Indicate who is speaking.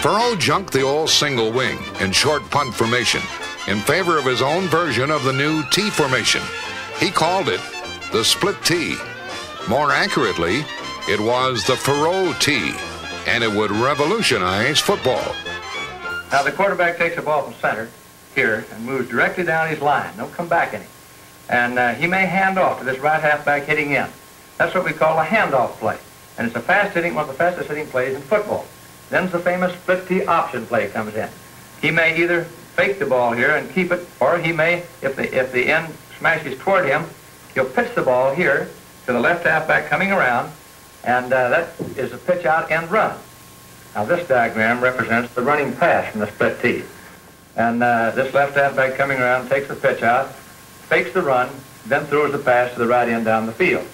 Speaker 1: Faurot junked the old single wing in short punt formation in favor of his own version of the new T formation. He called it the split T. More accurately, it was the Faurot T, and it would revolutionize football.
Speaker 2: Now the quarterback takes the ball from center here and moves directly down his line. Don't come back any. And uh, he may hand off to this right halfback hitting in. That's what we call a handoff play. And it's a fast hitting, one of the fastest hitting plays in football. Then the famous split T option play comes in. He may either fake the ball here and keep it, or he may, if the, if the end smashes toward him, he'll pitch the ball here to the left halfback coming around, and uh, that is a pitch out and run. Now this diagram represents the running pass from the split T. And uh, this left halfback coming around takes the pitch out, fakes the run, then throws the pass to the right end down the field.